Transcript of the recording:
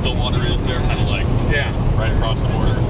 Stillwater is there, kind of like Yeah. right across the border.